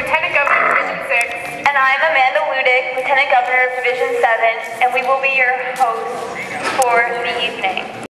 Lieutenant Governor Division 6. And I'm Amanda Ludick, Lieutenant Governor of Division 7, and we will be your hosts for the.